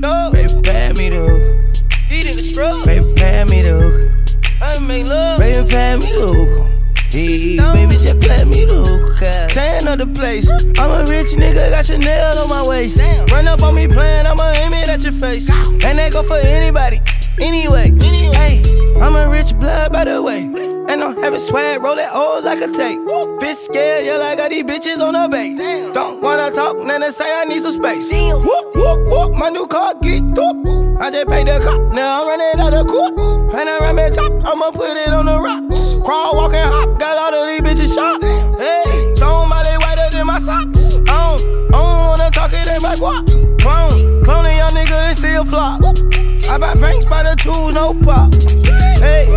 Dog. Baby, pass me the hook. These niggas scrub. Baby, pass me the hook. I make love. Baby, pass me the hook. Hey, baby, just pass me the hook. Tan of the place. I'm a rich nigga, got Chanel on my waist. Damn. Run up on me playing, I'ma aim it at your face. And that go for anybody. Anyway, hey, I'm a rich blood by the way. And I'm having swag, roll it old like a tape. Bitch scared, yeah, I got these bitches on the base. Don't wanna talk, then they say I need some space. Damn. Whoop, whoop, whoop, my new car geeked up. I just paid the cop, now I'm running out of court. And I run Panoramic top, I'ma put it on the rocks. Crawl, walk, and hop, got all of these bitches shot. Hey, tone body whiter than my socks. I don't, I don't wanna talk it in my guap. Clone, cloning young nigga and still flop. I buy banks by the two, no pop. Hey,